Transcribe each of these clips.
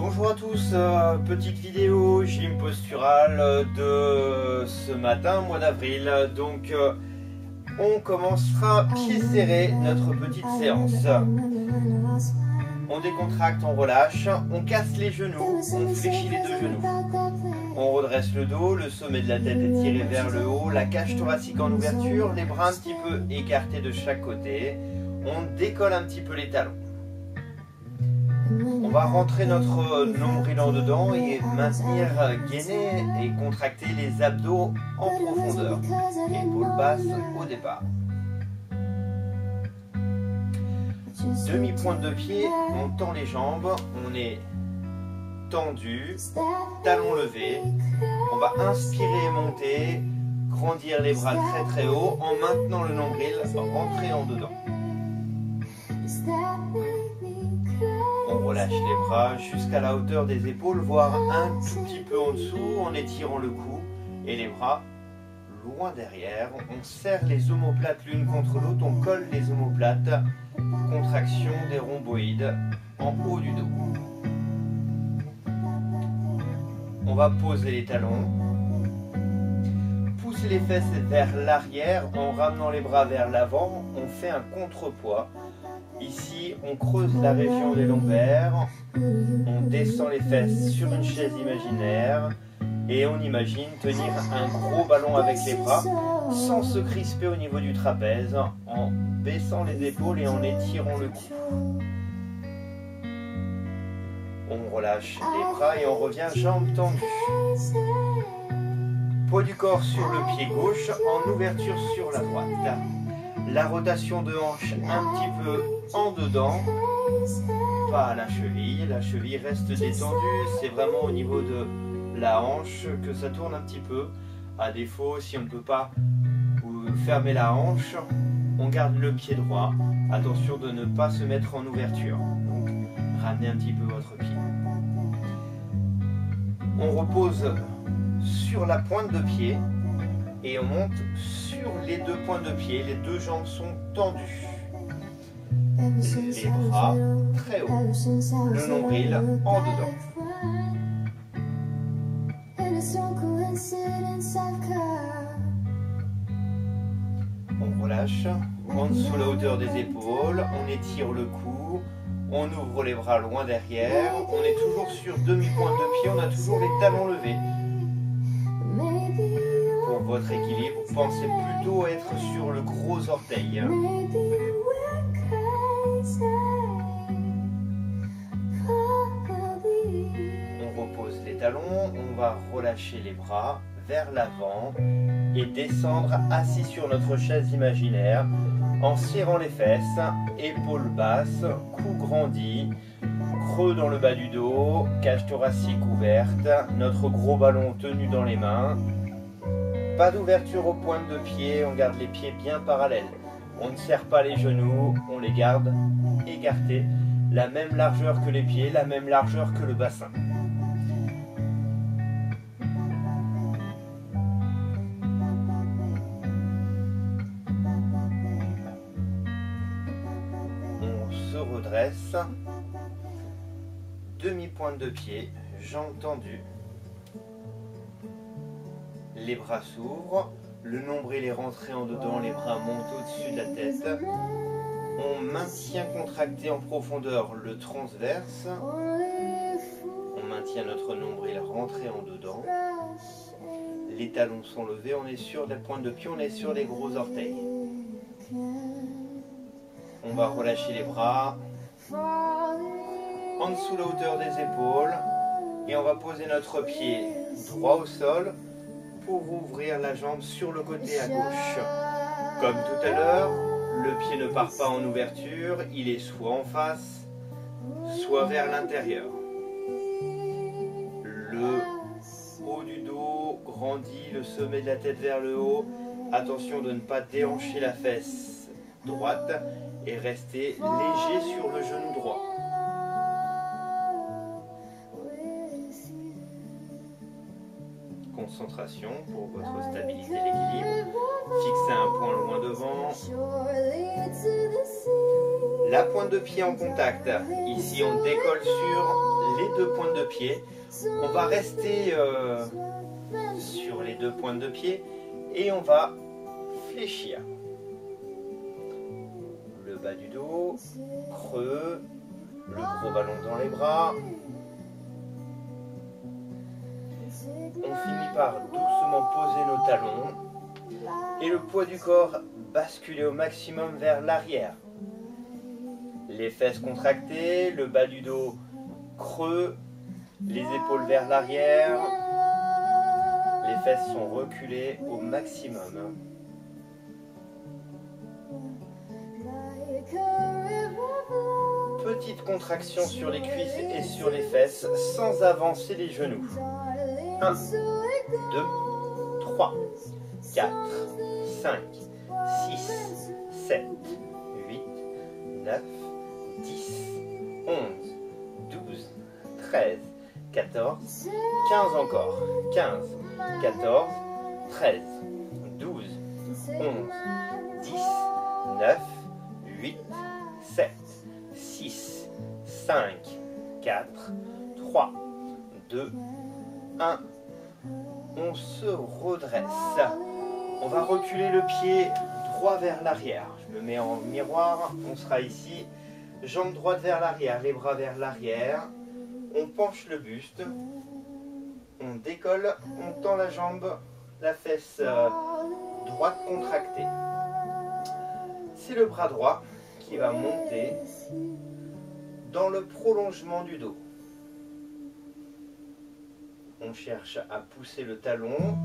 Bonjour à tous, euh, petite vidéo gym postural de ce matin, mois d'avril. Donc euh, on commencera pied serré notre petite séance. On décontracte, on relâche, on casse les genoux, on fléchit les deux genoux. On redresse le dos, le sommet de la tête est tiré vers le haut, la cage thoracique en ouverture, les bras un petit peu écartés de chaque côté. On décolle un petit peu les talons. On va rentrer notre nombril en dedans et maintenir gainé et contracter les abdos en profondeur. Épaules basses au départ. Demi-pointe de pied, on tend les jambes, on est tendu, talons levés. On va inspirer et monter, grandir les bras très très haut en maintenant le nombril, rentrer en dedans. On relâche les bras jusqu'à la hauteur des épaules, voire un tout petit peu en dessous en étirant le cou et les bras loin derrière. On serre les omoplates l'une contre l'autre, on colle les omoplates. Contraction des rhomboïdes en haut du dos. On va poser les talons. Pousser les fesses vers l'arrière en ramenant les bras vers l'avant. On fait un contrepoids. Ici, on creuse la région des lombaires. On descend les fesses sur une chaise imaginaire. Et on imagine tenir un gros ballon avec les bras sans se crisper au niveau du trapèze en baissant les épaules et en étirant le cou. On relâche les bras et on revient jambes tendues. Poids du corps sur le pied gauche en ouverture sur la droite. La rotation de hanche un petit peu en dedans, pas à la cheville. La cheville reste détendue, c'est vraiment au niveau de la hanche que ça tourne un petit peu. À défaut, si on ne peut pas fermer la hanche, on garde le pied droit. Attention de ne pas se mettre en ouverture. Donc, ramenez un petit peu votre pied. On repose sur la pointe de pied et on monte sur les deux pointes de pied. Les deux jambes sont tendues. Les bras très haut. Le nombril en dedans. On relâche, on dessous la hauteur des épaules, on étire le cou, on ouvre les bras loin derrière, on est toujours sur demi-pointe de pied, on a toujours les talons levés. Votre équilibre, pensez plutôt être sur le gros orteil. On repose les talons, on va relâcher les bras vers l'avant et descendre assis sur notre chaise imaginaire en serrant les fesses, épaules basses, cou grandi, creux dans le bas du dos, cage thoracique ouverte, notre gros ballon tenu dans les mains. Pas d'ouverture aux pointes de pied, on garde les pieds bien parallèles. On ne serre pas les genoux, on les garde écartés, la même largeur que les pieds, la même largeur que le bassin. redresse. Demi-pointe de pied, jambes tendues. Les bras s'ouvrent, le nombril est rentré en dedans, les bras montent au-dessus de la tête. On maintient contracté en profondeur le transverse. On maintient notre nombril rentré en dedans. Les talons sont levés, on est sur la pointe de pied, on est sur les gros orteils. On va relâcher les bras en dessous la hauteur des épaules et on va poser notre pied droit au sol ouvrir la jambe sur le côté à gauche. Comme tout à l'heure, le pied ne part pas en ouverture, il est soit en face, soit vers l'intérieur. Le haut du dos grandit, le sommet de la tête vers le haut. Attention de ne pas déhancher la fesse droite et rester léger sur le genou droit. Concentration pour votre stabilité et l'équilibre. Fixez un point loin devant. La pointe de pied en contact. Ici, on décolle sur les deux pointes de pied. On va rester euh, sur les deux pointes de pied et on va fléchir. Le bas du dos, creux, le gros ballon dans les bras. On finit par doucement poser nos talons et le poids du corps basculer au maximum vers l'arrière. Les fesses contractées, le bas du dos creux, les épaules vers l'arrière. Les fesses sont reculées au maximum. Petite contraction sur les cuisses et sur les fesses sans avancer les genoux. 1, 2, 3, 4, 5, 6, 7, 8, 9, 10, 11, 12, 13, 14, 15 encore. 15, 14, 13, 12, 11, 10, 9, 8, 7, 6, 5, 4, 3, 2, 1. On se redresse. On va reculer le pied droit vers l'arrière. Je me mets en miroir. On sera ici. Jambe droite vers l'arrière, les bras vers l'arrière. On penche le buste. On décolle. On tend la jambe, la fesse euh, droite contractée. C'est le bras droit qui va monter dans le prolongement du dos. On cherche à pousser le talon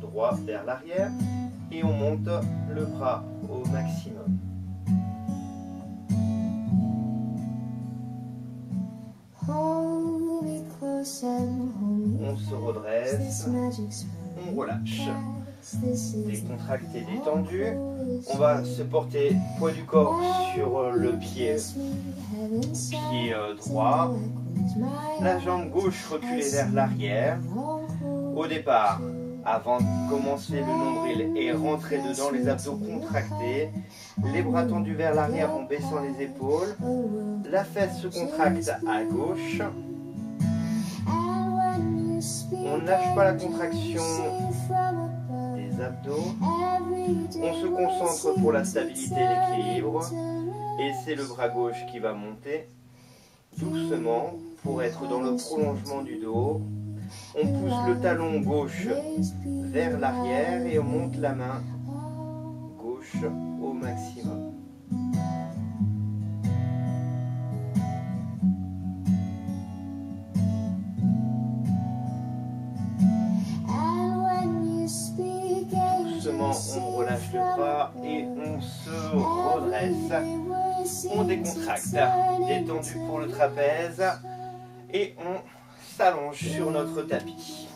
droit vers l'arrière et on monte le bras au maximum. On se redresse, on relâche. Décontracté, détendu. On va se porter poids du corps sur le pied, pied euh, droit. La jambe gauche reculée vers l'arrière. Au départ, avant de commencer le nombril et rentrer dedans, les abdos contractés, les bras tendus vers l'arrière en baissant les épaules. La fesse se contracte à gauche. On ne lâche pas la contraction abdos. On se concentre pour la stabilité et l'équilibre. Et c'est le bras gauche qui va monter doucement pour être dans le prolongement du dos. On pousse le talon gauche vers l'arrière et on monte la main gauche au maximum. Le bras et on se redresse. On décontracte, détendu pour le trapèze et on s'allonge sur notre tapis.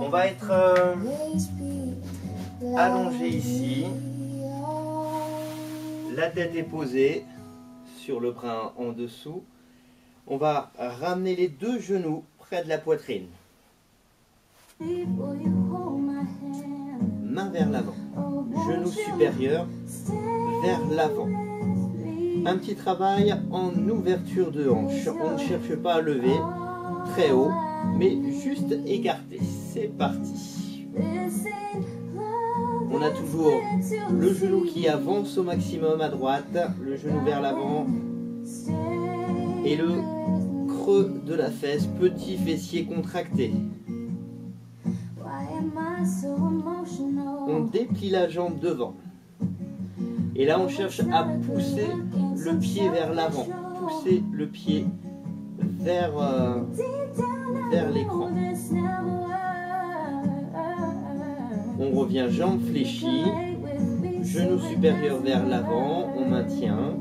On va être euh, allongé ici. La tête est posée sur le brin en dessous. On va ramener les deux genoux près de la poitrine. Main vers l'avant. Genou supérieur vers l'avant. Un petit travail en ouverture de hanche. On ne cherche pas à lever très haut, mais juste écarté. C'est parti. On a toujours le genou qui avance au maximum à droite, le genou vers l'avant et le creux de la fesse, petit fessier contracté. On déplie la jambe devant. Et là, on cherche à pousser le pied vers l'avant. Pousser le pied vers, euh, vers l'écran. On revient jambe fléchie, genou supérieur vers l'avant, on maintient.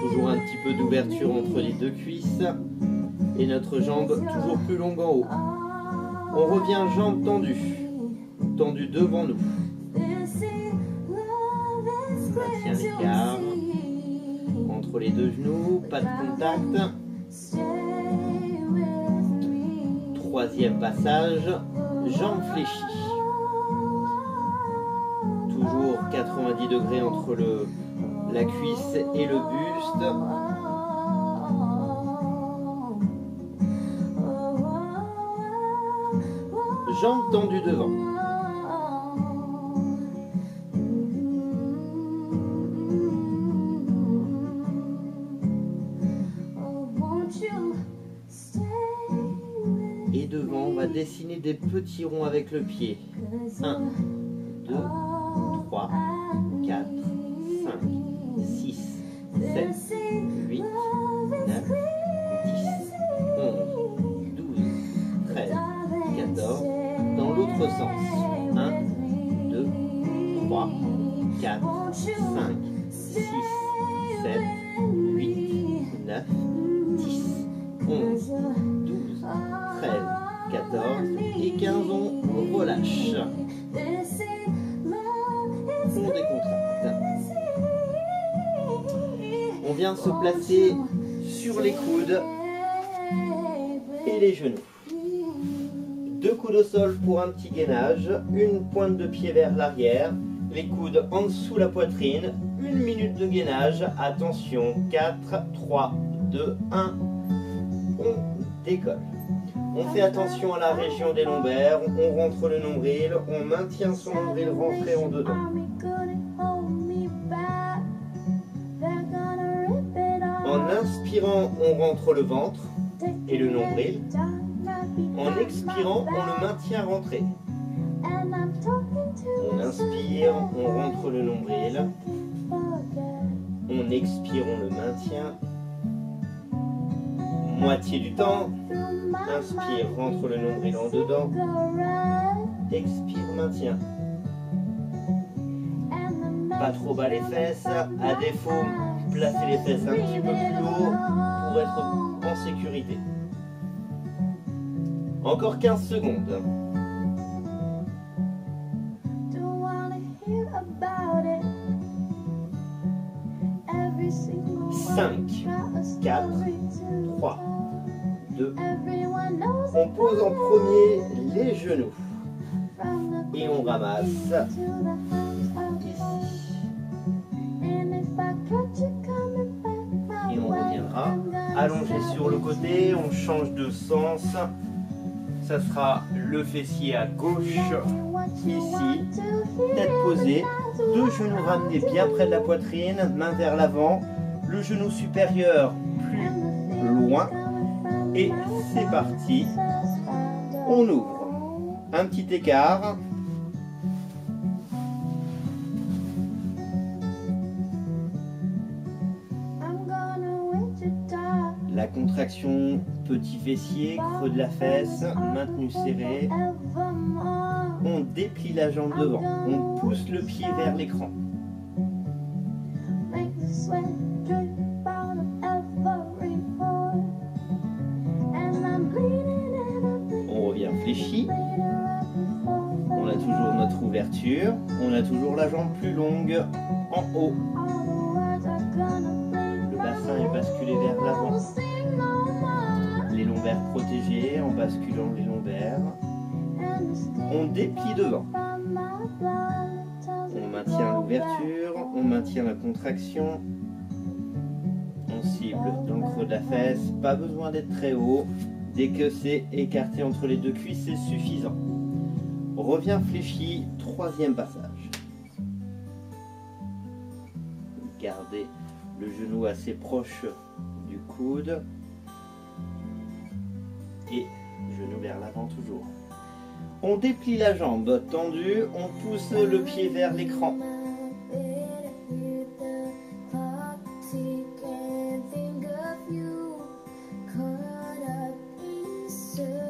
Toujours un petit peu d'ouverture entre les deux cuisses et notre jambe toujours plus longue en haut. On revient jambe tendue, tendue devant nous. Maintien l'écart entre les deux genoux, pas de contact. Troisième passage, jambes fléchies. Toujours 90 degrés entre la cuisse et le buste. Jambes tendues devant. Et devant, on va dessiner des petits ronds avec le pied. 1, 2, 3, 4, 5, 6, 7, 8, 9, sens. 1, 2, 3, 4, 5, 6, 7, 8, 9, 10, 11, 12, 13, 14 et 15. On relâche. On décontracte. On vient se placer sur les coudes et les genoux. Deux coudes au sol pour un petit gainage, une pointe de pied vers l'arrière, les coudes en dessous la poitrine, une minute de gainage, attention, 4, 3, 2, 1, on décolle. On fait attention à la région des lombaires, on rentre le nombril, on maintient son nombril rentré en dedans. En inspirant, on rentre le ventre et le nombril. En expirant, on le maintient rentré. On inspire, on rentre le nombril. On expire, on le maintient. Moitié du temps. Inspire, rentre le nombril en dedans. Expire, maintient. Pas trop bas les fesses. À défaut, placez les fesses un petit peu plus haut pour être en sécurité. Encore 15 secondes. 5, 4, 3, 2. On pose en premier les genoux. Et on ramasse ici. Et on reviendra allongé sur le côté. On change de sens. Ça sera le fessier à gauche ici. Tête posée. Deux genoux ramenés bien près de la poitrine. Main vers l'avant. Le genou supérieur plus loin. Et c'est parti. On ouvre. Un petit écart. Contraction petit fessier, creux de la fesse, maintenu serré. On déplie la jambe devant. On pousse le pied vers l'écran. On revient fléchi. On a toujours notre ouverture. On a toujours la jambe plus longue en haut. Le bassin est basculé vers l'avant. Lombaires en basculant les lombaires. On déplie devant. On maintient l'ouverture, on maintient la contraction. On cible dans de la fesse. Pas besoin d'être très haut. Dès que c'est écarté entre les deux cuisses, c'est suffisant. Reviens fléchi, troisième passage. Gardez le genou assez proche du coude. Et genou vers l'avant toujours. On déplie la jambe tendue, on pousse le pied vers l'écran.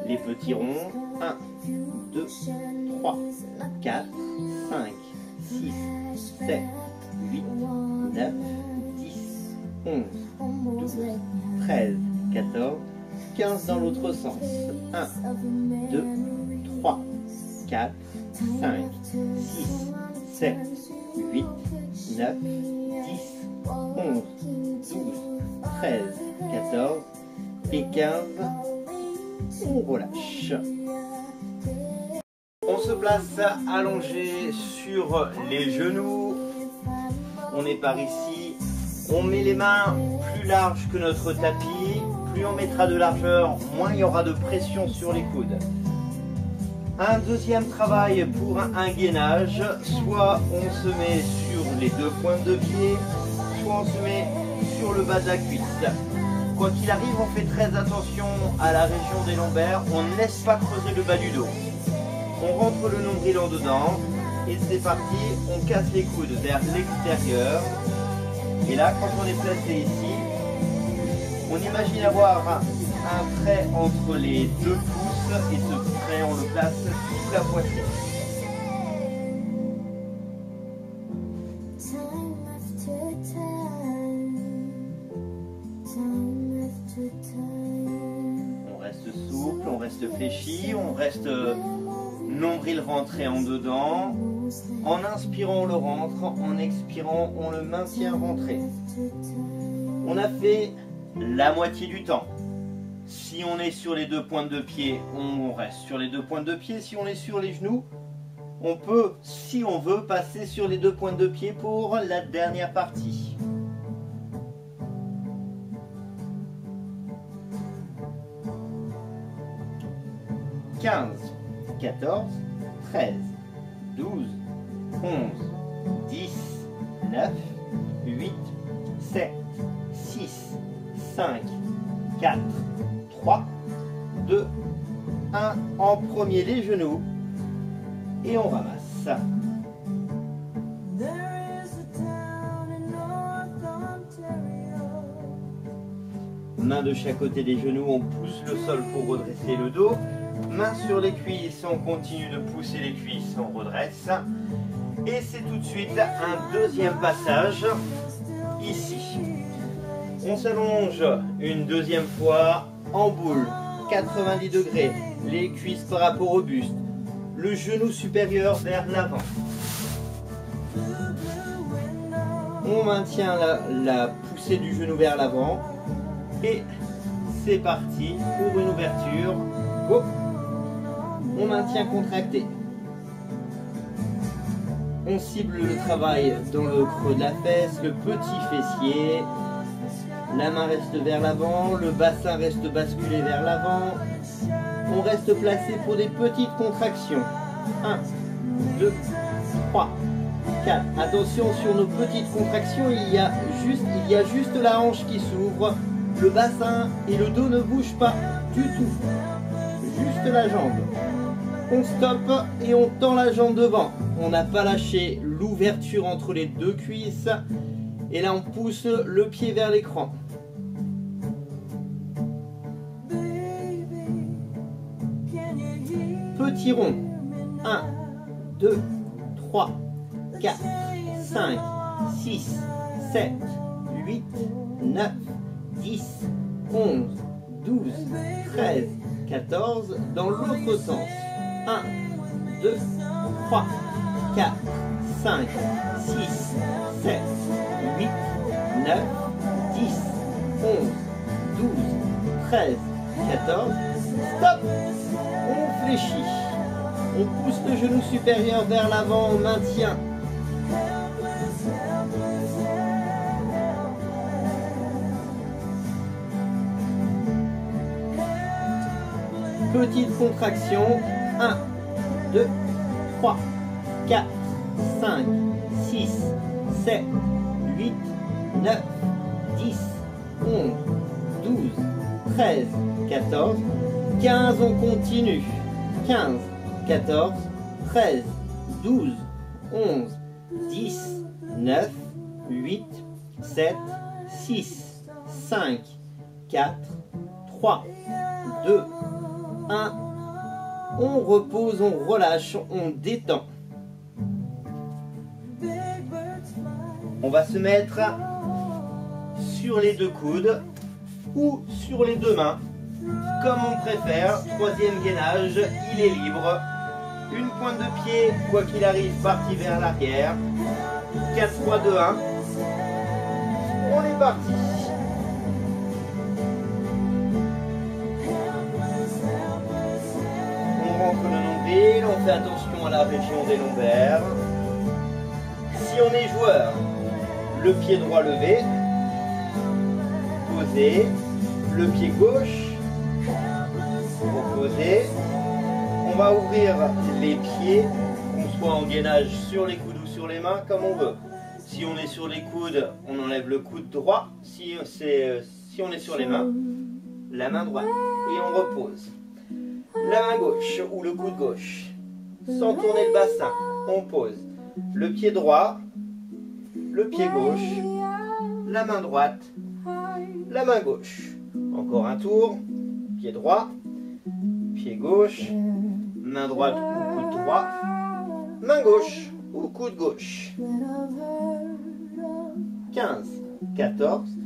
Les petits ronds. 1, 2, 3, 4, 5, 6, 7, 8, 9, 10, 11, 12, 13, 14, 15 dans l'autre sens. 1, 2, 3, 4, 5, 6, 7, 8, 9, 10, 11, 12, 13, 14 et 15. On relâche. On se place allongé sur les genoux. On est par ici On met les mains plus larges que notre tapis. Plus on mettra de largeur, moins il y aura de pression sur les coudes. Un deuxième travail pour un gainage, soit on se met sur les deux pointes de pied, soit on se met sur le bas de la cuisse. Quoi qu'il arrive, on fait très attention à la région des lombaires, on ne laisse pas creuser le bas du dos. On rentre le nombril en dedans, et c'est parti, on casse les coudes vers l'extérieur. Et là, quand on est placé ici, on imagine avoir un trait entre les deux pouces et ce trait, on le place sous la poitrine. On reste souple, on reste fléchi, on reste nombril rentré en dedans. En inspirant, on le rentre. En expirant, on le maintient rentré. On a fait la moitié du temps. Si on est sur les deux pointes de pied, on reste sur les deux pointes de pied. Si on est sur les genoux, on peut, si on veut, passer sur les deux pointes de pied pour la dernière partie. « 15, 14, 13, 12, 11, 10, 9, 5, 4, 3, 2, 1. En premier les genoux et on ramasse. Main de chaque côté des genoux, on pousse le sol pour redresser le dos. Main sur les cuisses, on continue de pousser les cuisses, on redresse. Et c'est tout de suite un deuxième passage ici. On s'allonge une deuxième fois en boule, 90 degrés, les cuisses par rapport au buste, le genou supérieur vers l'avant. On maintient la, poussée du genou vers l'avant et c'est parti pour une ouverture. On maintient contracté. On cible le travail dans le creux de la fesse, le petit fessier. La main reste vers l'avant, le bassin reste basculé vers l'avant. On reste placé pour des petites contractions. 1, 2, 3, 4. Attention sur nos petites contractions, il y a juste, la hanche qui s'ouvre. Le bassin et le dos ne bougent pas du tout. Juste la jambe. On stoppe et on tend la jambe devant. On n'a pas lâché l'ouverture entre les deux cuisses. Et là, on pousse le pied vers l'écran. Petit rond. 1, 2, 3, 4, 5, 6, 7, 8, 9, 10, 11, 12, 13, 14. Dans l'autre sens. 1, 2, 3, 4, 5, 6, 7, 8, 9, 10, 11, 12, 13, 14. Stop On fléchit. On pousse le genou supérieur vers l'avant, on maintient. Petite contraction. 1, 2, 3, 4, 5, 6, 7, 8, 9, 10, 11, 12, 13, 14, 15, on continue. 15, 14, 13, 12, 11, 10, 9, 8, 7, 6, 5, 4, 3, 2, 1. On repose, on relâche, on détend. On va se mettre sur les deux coudes ou sur les deux mains, comme on préfère. Troisième gainage, il est libre. Une pointe de pied, quoi qu'il arrive, parti vers l'arrière. 4, 3, 2, 1. On est parti. On rentre le nombril, on fait attention à la région des lombaires. Si on est joueur, le pied droit levé, reposer. Le pied gauche, reposer. On va ouvrir les pieds, qu'on soit en gainage sur les coudes ou sur les mains, comme on veut. Si on est sur les coudes, on enlève le coude droit. Si, si on est sur les mains, la main droite. Et on repose. La main gauche ou le coude gauche. Sans tourner le bassin, on pose. Le pied droit, le pied gauche, la main droite, la main gauche. Encore un tour, pied droit, pied gauche, main droite ou coude droit, main gauche ou coude gauche. 15, 14,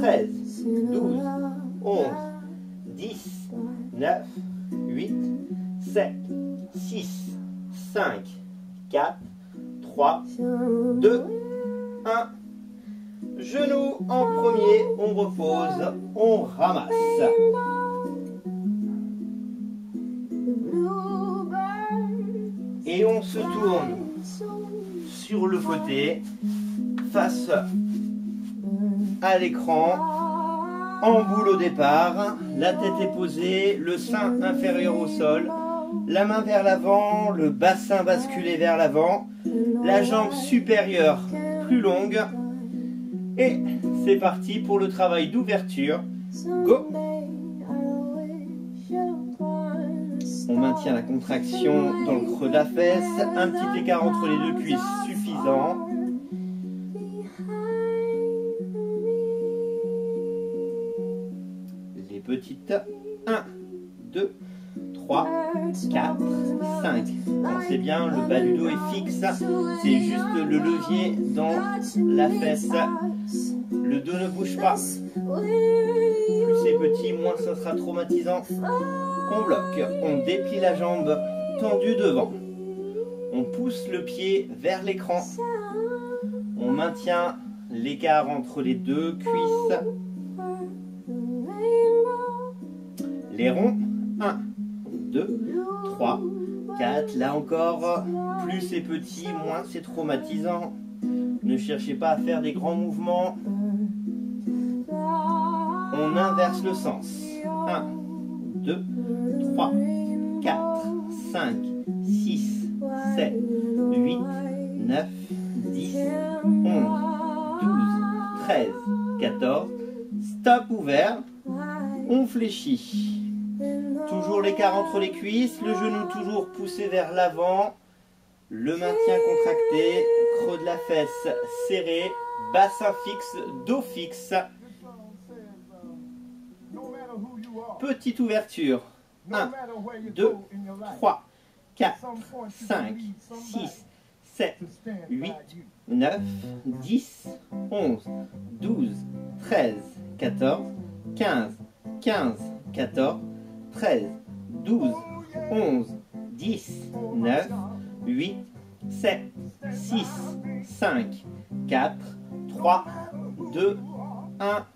13, 12, 11, 10, 9, 8, 7, 6, 5, 4, 3, 2, 1. Genou en premier, on repose, on ramasse. On se tourne sur le côté, face à l'écran, en boule au départ, la tête est posée, le sein inférieur au sol, la main vers l'avant, le bassin basculé vers l'avant, la jambe supérieure plus longue. Et c'est parti pour le travail d'ouverture. Go On maintient la contraction dans le creux de la fesse, un petit écart entre les deux cuisses suffisant. Les petites 1, 2, 3, 4, 5. C'est bien, le bas du dos est fixe. C'est juste le levier dans la fesse. Le dos ne bouge pas. Plus c'est petit, moins ça sera traumatisant. On bloque, on déplie la jambe tendue devant. On pousse le pied vers l'écran. On maintient l'écart entre les deux cuisses. Les ronds. 1, 2, 3, 4. Là encore, plus c'est petit, moins c'est traumatisant. Ne cherchez pas à faire des grands mouvements. On inverse le sens. 1, 2, 3, 4, 5, 6, 7, 8, 9, 10, 11, 12, 13, 14. Stop ouvert. On fléchit. Toujours l'écart entre les cuisses, le genou toujours poussé vers l'avant, le maintien contracté, creux de la fesse serré, bassin fixe, dos fixe. Petite ouverture. 1, 2, 3, 4, 5, 6, 7, 8, 9, 10, 11, 12, 13, 14, 15, 15, 14, 13, 12, 11, 10, 9, 8, 7, 6, 5, 4, 3, 2, 1.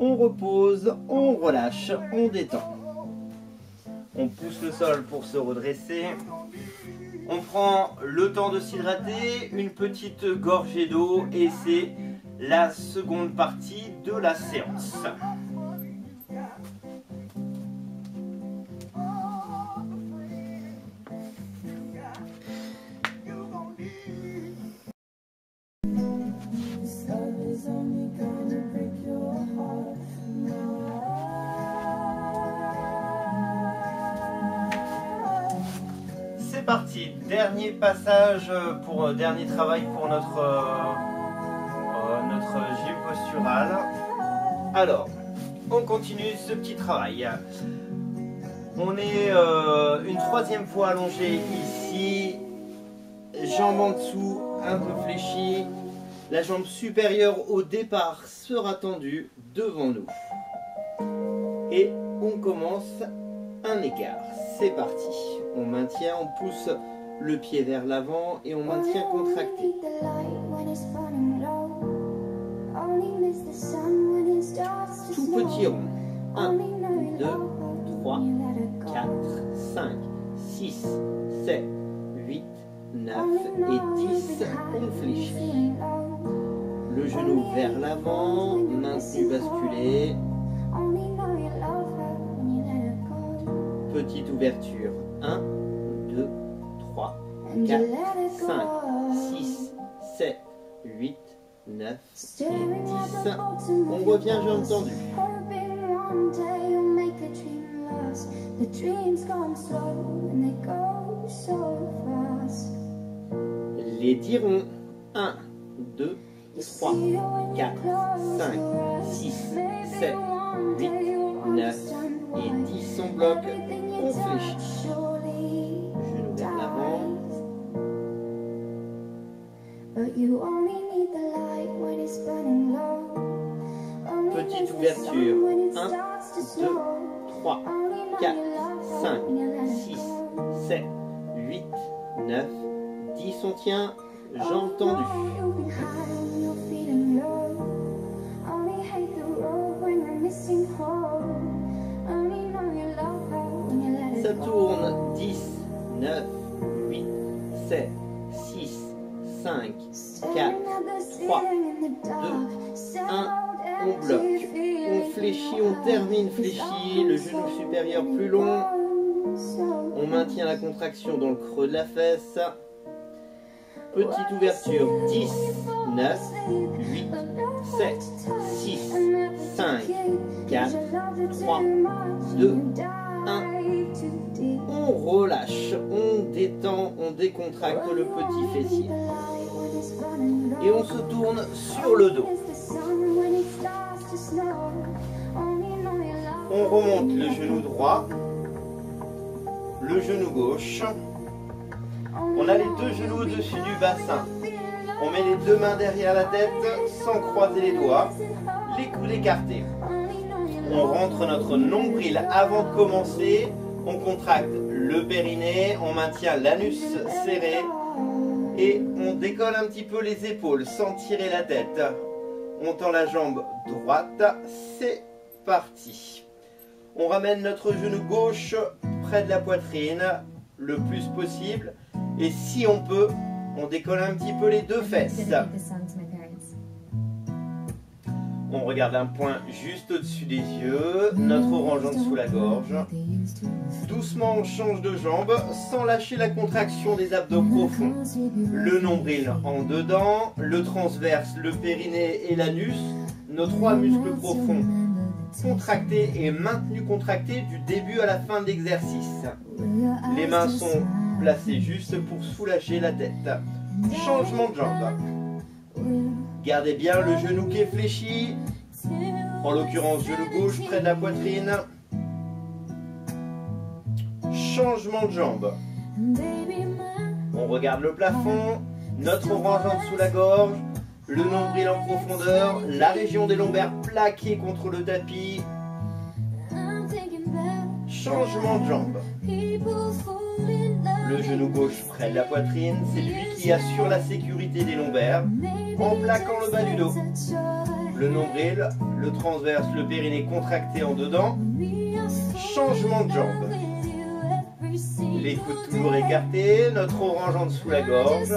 On repose, on relâche, on détend. On pousse le sol pour se redresser. On prend le temps de s'hydrater, une petite gorgée d'eau et c'est la seconde partie de la séance. Dernier passage pour euh, dernier travail pour notre euh, euh, notre gym postural. Alors, on continue ce petit travail. On est une troisième fois allongé ici, jambe en dessous, un peu fléchie. La jambe supérieure au départ sera tendue devant nous. Et on commence un écart. C'est parti on maintient, on pousse le pied vers l'avant et on maintient contracté. Tout petit rond. 1, 2, 3, 4, 5, 6, 7, 8, 9 et 10. On fléchit. Le genou vers l'avant, maintenu basculé. Petite ouverture. 1, 2, 3, 4, 5, 6, 7, 8, 9 et 10. On revient jambes tendues. Les dirons 1, 2, 3, 4, 5, 6, 7, 8, 9 et 10. On bloque, on fléchit. 2, 3, 4, 5, 6, 7, 8, 9, 10. On tient, jambes tendues. Ça tourne 10, 9, 8, 7, 6, 5, 4, 3, 2, 1. On bloque, on fléchit, on termine fléchi, le genou supérieur plus long. On maintient la contraction dans le creux de la fesse. Petite ouverture, 10, 9, 8, 7, 6, 5, 4, 3, 2, 1. On relâche, on détend, on décontracte le petit fessier. Et on se tourne sur le dos. On remonte le genou droit, le genou gauche. On a les deux genoux au-dessus du bassin. On met les deux mains derrière la tête sans croiser les doigts, les coudes écartés. On rentre notre nombril avant de commencer. On contracte le périnée, on maintient l'anus serré et on décolle un petit peu les épaules sans tirer la tête. On tend la jambe droite, c'est parti. On ramène notre genou gauche près de la poitrine le plus possible. Et si on peut, on décolle un petit peu les deux fesses. On regarde un point juste au-dessus des yeux, notre orange en dessous la gorge. Doucement, on change de jambe sans lâcher la contraction des abdos profonds. Le nombril en dedans, le transverse, le périnée et l'anus, nos trois muscles profonds contractés et maintenus contractés du début à la fin de l'exercice. Les mains sont placées juste pour soulager la tête. Changement de jambe. Gardez bien le genou qui est fléchi. En l'occurrence, genou gauche près de la poitrine. Changement de jambe. On regarde le plafond. Notre orange en dessous la gorge. Le nombril en profondeur. La région des lombaires plaquée contre le tapis. Changement de jambe. Le genou gauche près de la poitrine, c'est lui qui assure la sécurité des lombaires en plaquant le bas du dos. Le nombril, le transverse, le périnée contracté en dedans. Changement de jambe. Les coudes toujours écartés, notre orange en dessous la gorge.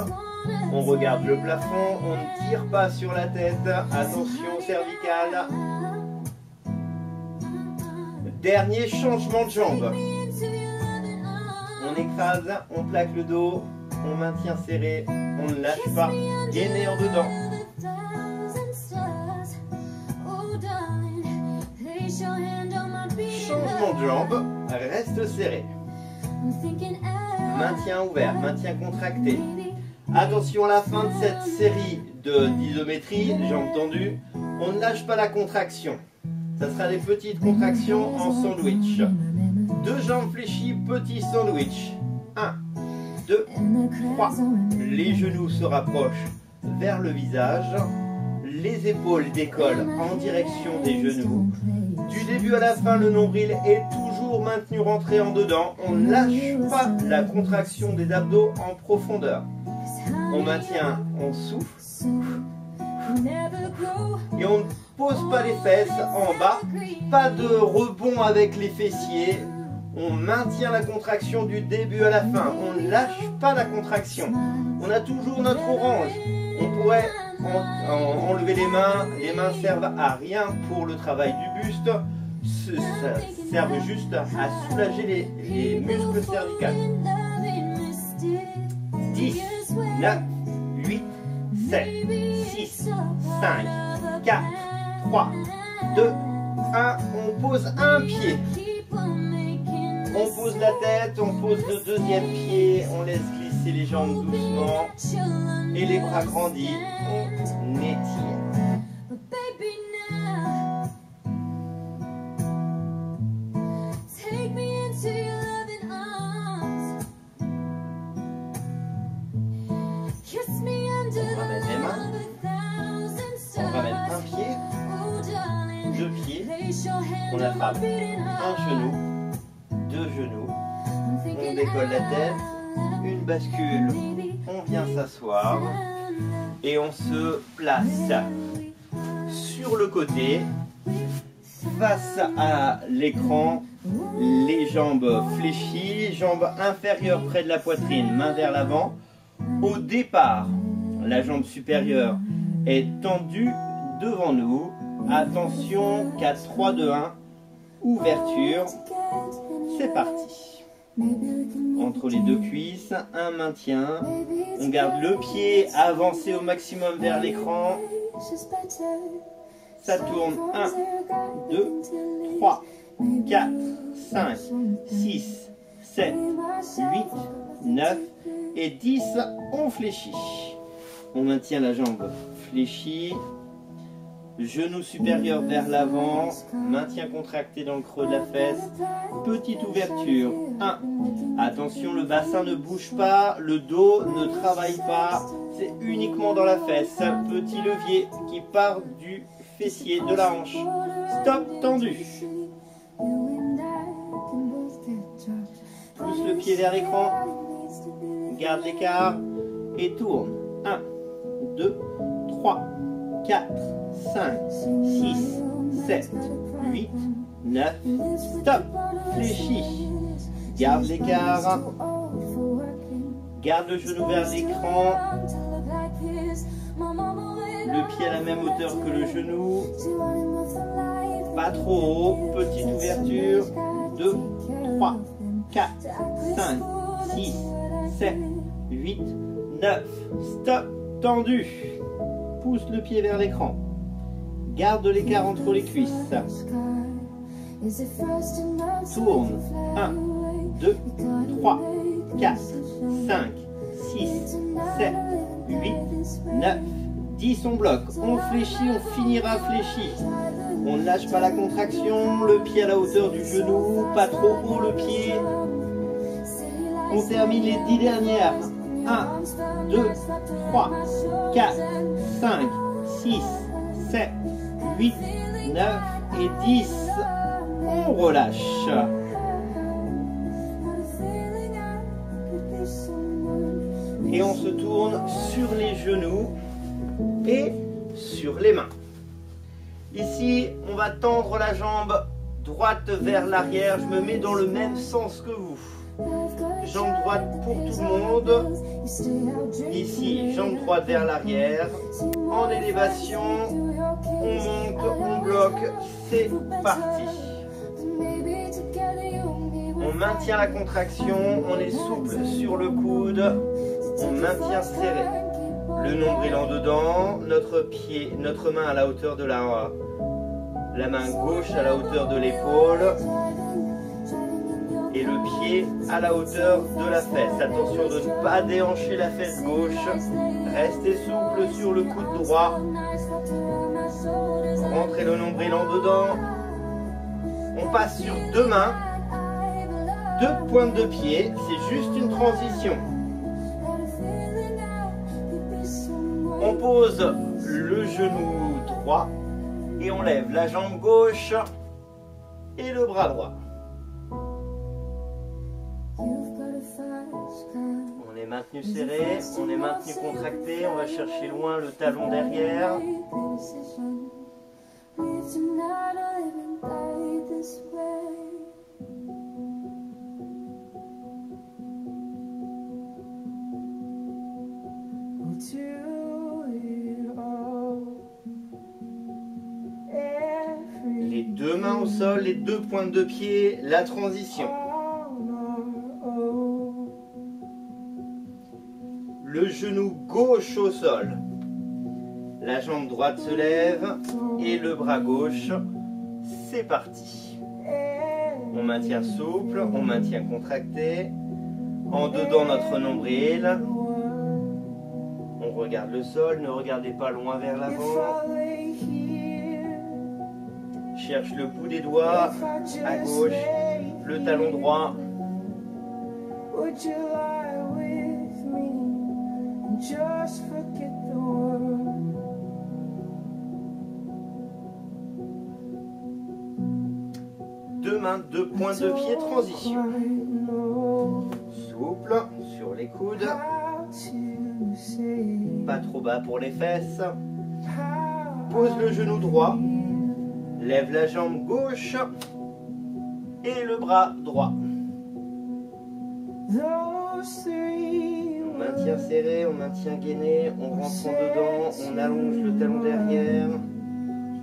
On regarde le plafond, on ne tire pas sur la tête. Attention cervicale. Dernier changement de jambe. On écrase, on plaque le dos, on maintient serré, on ne lâche pas, gainer en dedans. Changement de jambe, reste serré. Maintien ouvert, maintien contracté. Attention à la fin de cette série d'isométrie, jambes tendues, on ne lâche pas la contraction. Ça sera des petites contractions en sandwich. Deux jambes fléchies, petit sandwich. 1, 2, 3. Les genoux se rapprochent vers le visage. Les épaules décollent en direction des genoux. Du début à la fin, le nombril est toujours maintenu rentré en dedans. On ne lâche pas la contraction des abdos en profondeur. On maintient, on souffle. Et on ne pose pas les fesses en bas. Pas de rebond avec les fessiers. On maintient la contraction du début à la fin. On ne lâche pas la contraction. On a toujours notre orange. On pourrait enlever les mains. Les mains servent à rien pour le travail du buste. Ça servent juste à soulager les, les muscles cervicales. 10, 9, 8, 7, 6, 5, 4, 3, 2, 1. On pose un pied. On pose la tête, on pose le deuxième pied, on laisse glisser les jambes doucement. Et les bras grandis, on étire. On ramène les mains, on ramène un pied, deux pieds, on attrape un genou, deux genoux. On décolle la tête, une bascule, on vient s'asseoir et on se place sur le côté face à l'écran, les jambes fléchies, jambes inférieures près de la poitrine, main vers l'avant. Au départ, la jambe supérieure est tendue devant nous. Attention, 4, 3, 2, 1, ouverture c'est parti. Entre les deux cuisses, un maintien. On garde le pied avancé au maximum vers l'écran. Ça tourne 1, 2, 3, 4, 5, 6, 7, 8, 9 et 10. On fléchit. On maintient la jambe fléchie. Genou supérieur vers l'avant, maintien contracté dans le creux de la fesse, petite ouverture, 1. Attention, le bassin ne bouge pas, le dos ne travaille pas, c'est uniquement dans la fesse. Petit levier qui part du fessier, de la hanche. Stop, tendu. Pousse le pied vers l'écran, garde l'écart et tourne. 1, 2, 3, 4, 5, 6, 7, 8, 9, stop, fléchis, garde l'écart, garde le genou vers l'écran, le pied à la même hauteur que le genou, pas trop haut, petite ouverture, 2, 3, 4, 5, 6, 7, 8, 9, stop, tendu, pousse le pied vers l'écran. Garde l'écart entre les cuisses. Tourne. 1, 2, 3, 4, 5, 6, 7, 8, 9, 10. On bloque. On fléchit, on finira fléchi. On ne lâche pas la contraction. Le pied à la hauteur du genou. Pas trop haut le pied. On termine les 10 dernières. 1, 2, 3, 4, 5, 6, 7, 8, 9 et 10. On relâche. Et on se tourne sur les genoux et sur les mains. Ici, on va tendre la jambe droite vers l'arrière. Je me mets dans le même sens que vous. Jambe droite pour tout le monde. Ici, jambe droite vers l'arrière. En élévation, on monte, on bloque. C'est parti. On maintient la contraction, on est souple sur le coude, on maintient serré. Le nombril en dedans, notre pied, notre main à la hauteur de la, la main gauche à la hauteur de l'épaule et le pied à la hauteur de la fesse. Attention de ne pas déhancher la fesse gauche. Restez souple sur le coude droit. Rentrez le nombril en dedans. On passe sur deux mains, deux pointes de pied. C'est juste une transition. On pose le genou droit et on lève la jambe gauche et le bras droit. serré, on est maintenu contracté, on va chercher loin le talon derrière. Les deux mains au sol, les deux pointes de pied, la transition. Le genou gauche au sol. La jambe droite se lève et le bras gauche. C'est parti. On maintient souple, on maintient contracté. En dedans notre nombril. On regarde le sol, ne regardez pas loin vers l'avant. Cherche le bout des doigts à gauche, le talon droit. Deux mains, deux points de pied, transition. Souple sur les coudes. Pas trop bas pour les fesses. Pose le genou droit. Lève la jambe gauche et le bras droit. Maintient serré, on maintient gainé, on rentre en dedans, on allonge le talon derrière,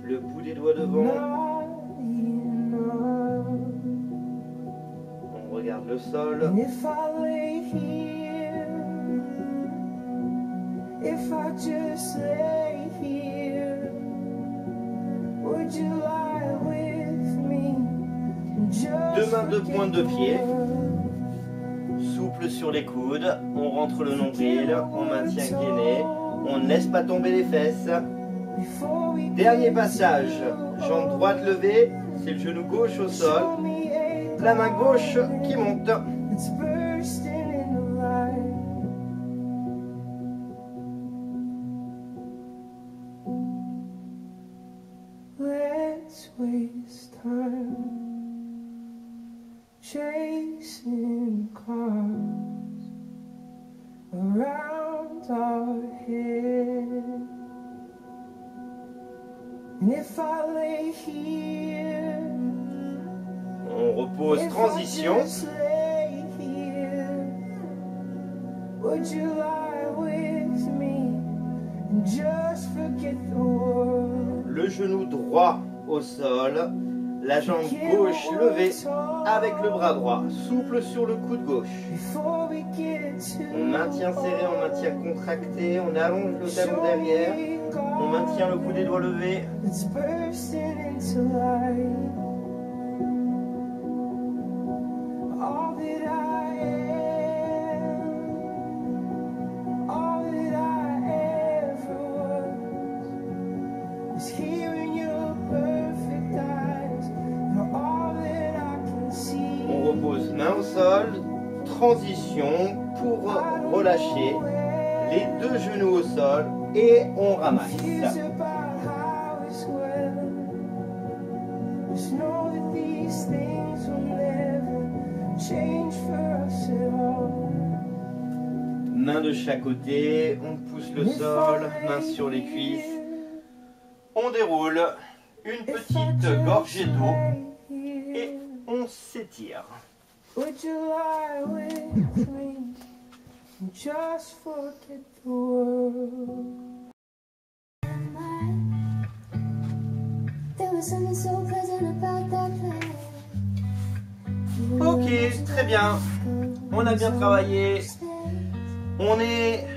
le bout des doigts devant. On regarde le sol. If I just lay here, would you lie with me? Deux mains, deux pointes de pied. Sur les coudes. On rentre le nombril. On maintient gainé. On ne laisse pas tomber les fesses. Dernier passage. Jambe droite levée. C'est le genou gauche au sol. La main gauche qui monte. On repose transition. Here, would you lie with me and just forget the world? le genou droit au sol, la jambe gauche levée avec le bras droit, souple sur le coude gauche. On maintient serré, on maintient contracté, on allonge le talon derrière, on maintient le bout des doigts levés. Les deux genoux au sol et on ramasse. Main de chaque côté, on pousse le sol, main sur les cuisses. On déroule une petite gorgée d'eau et on s'étire. Just forget the world? Ok, très bien. On a bien travaillé. On est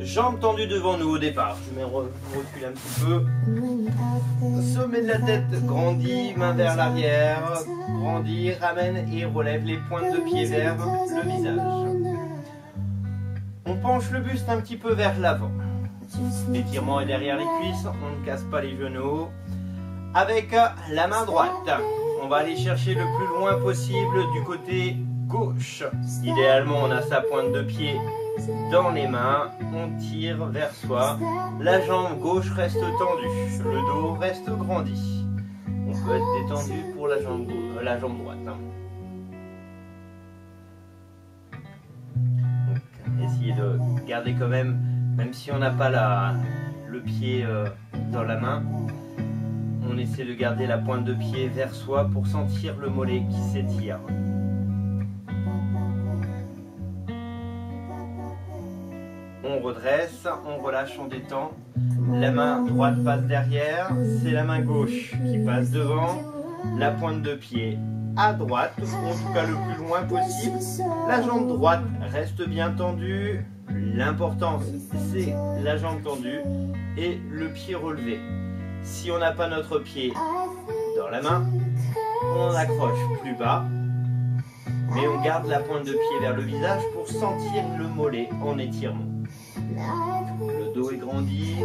Jambes tendues devant nous au départ. Je mets recule un petit peu. Sommet de la tête grandit, main vers l'arrière. Grandit, ramène et relève les pointes de pied vers le visage. On penche le buste un petit peu vers l'avant. L'étirement est derrière les cuisses, on ne casse pas les genoux. Avec la main droite, on va aller chercher le plus loin possible du côté gauche. Idéalement, on a sa pointe de pied dans les mains, on tire vers soi. La jambe gauche reste tendue, le dos reste grandi. On peut être détendu pour la jambe, euh, la jambe droite. Essayez de garder quand même, même si on n'a pas le pied euh, dans la main, on essaie de garder la pointe de pied vers soi pour sentir le mollet qui s'étire. on redresse, on relâche, on détend. La main droite passe derrière, c'est la main gauche qui passe devant. La pointe de pied à droite, en tout cas le plus loin possible. La jambe droite reste bien tendue. L'important, c'est la jambe tendue et le pied relevé. Si on n'a pas notre pied dans la main, on accroche plus bas, mais on garde la pointe de pied vers le visage pour sentir le mollet en étirement. Le dos est grandi.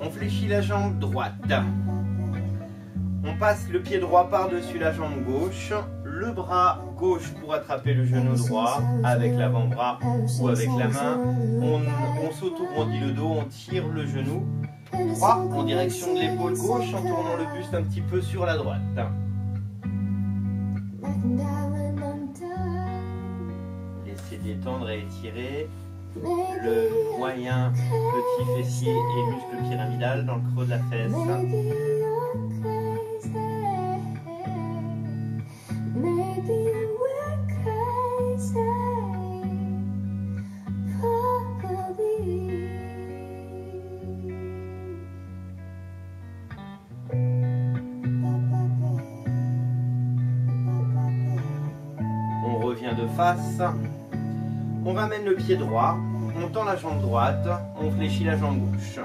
On fléchit la jambe droite. On passe le pied droit par-dessus la jambe gauche, le bras gauche pour attraper le genou droit avec l'avant-bras ou avec la main. On, on s'auto-grandit le dos, on tire le genou droit en direction de l'épaule gauche en tournant le buste un petit peu sur la droite. Laissez détendre et étirer le moyen petit fessier et muscle pyramidal dans le creux de la fesse. On revient de face. Ramène le pied droit, on tend la jambe droite, on fléchit la jambe gauche.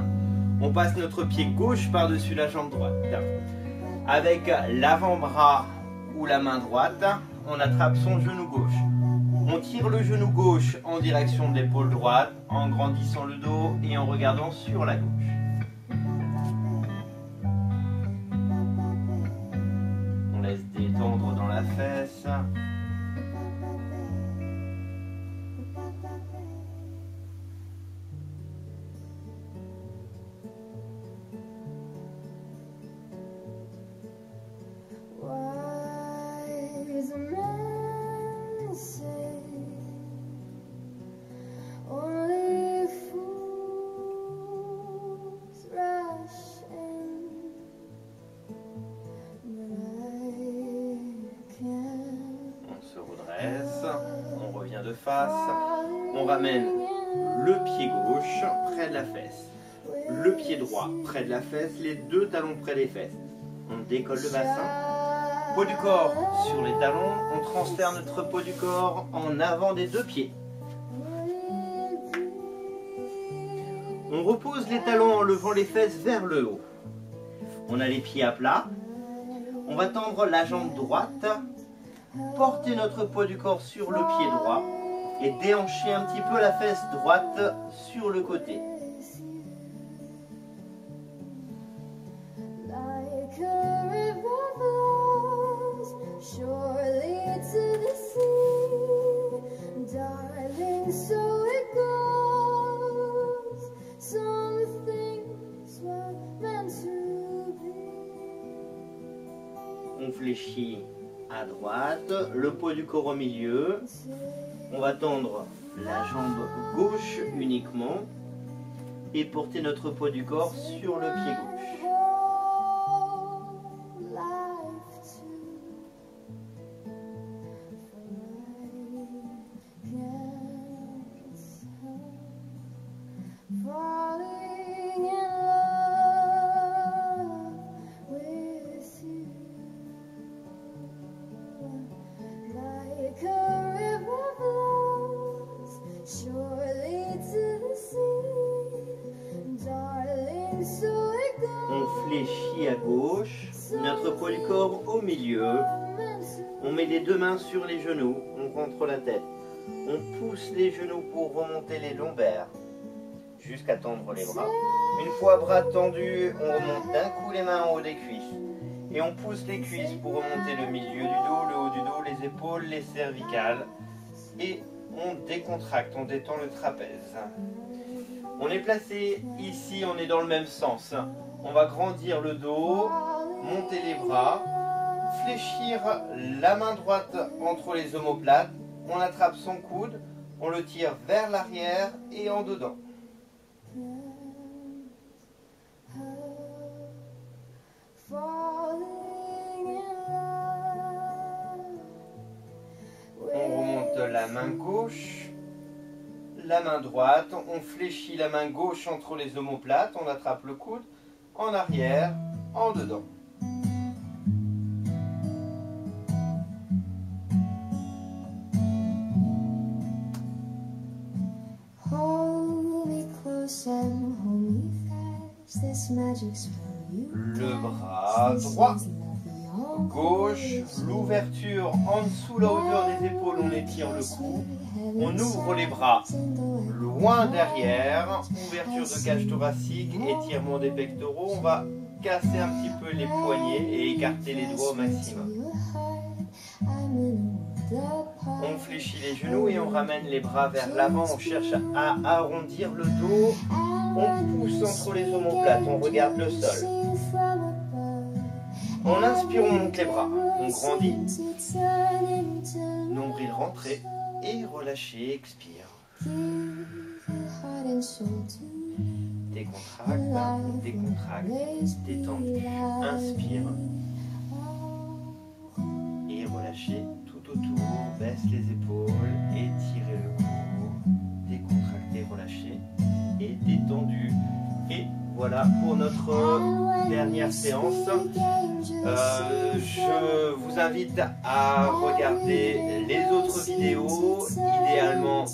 On passe notre pied gauche par-dessus la jambe droite. Avec l'avant-bras ou la main droite, on attrape son genou gauche. On tire le genou gauche en direction de l'épaule droite en grandissant le dos et en regardant sur la gauche. On laisse détendre dans la fesse. On décolle le bassin, peau du corps sur les talons, on transfère notre peau du corps en avant des deux pieds. On repose les talons en levant les fesses vers le haut. On a les pieds à plat. On va tendre la jambe droite, porter notre poids du corps sur le pied droit et déhancher un petit peu la fesse droite sur le côté. Milieu. On va tendre la jambe gauche uniquement et porter notre poids du corps sur le pied gauche. Remonter les lombaires jusqu'à tendre les bras. Une fois bras tendus, on remonte d'un coup les mains en haut des cuisses. Et on pousse les cuisses pour remonter le milieu du dos, le haut du dos, les épaules, les cervicales. Et on décontracte, on détend le trapèze. On est placé ici, on est dans le même sens. On va grandir le dos, monter les bras, fléchir la main droite entre les omoplates, on attrape son coude, on le tire vers l'arrière et en dedans. On remonte la main gauche, la main droite, on fléchit la main gauche entre les omoplates, on attrape le coude, en arrière, en dedans. Le bras droit, gauche, l'ouverture en dessous la hauteur des épaules, on étire le cou. On ouvre les bras loin derrière, ouverture de cage thoracique, étirement des pectoraux. On va casser un petit peu les poignets et écarter les doigts au maximum. On fléchit les genoux et on ramène les bras vers l'avant. On cherche à arrondir le dos. On pousse entre les omoplates. On regarde le sol. On inspire, on monte les bras. On grandit. Nombril rentré et relâché. Expire. Décontracte, décontracte, détendu. Inspire et relâchez tout Baisse les épaules, étirez le cou, décontractez, relâchez et détendu. Et voilà pour notre dernière séance. Euh, je vous invite à regarder les autres vidéos, idéalement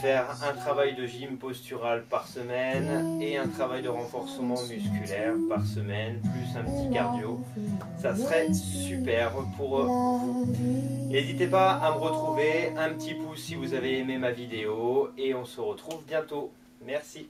faire un travail de gym postural par semaine et un travail de renforcement musculaire par semaine, plus un petit cardio. Ça serait super pour vous. N'hésitez pas à me retrouver, un petit pouce si vous avez aimé ma vidéo et on se retrouve bientôt. Merci.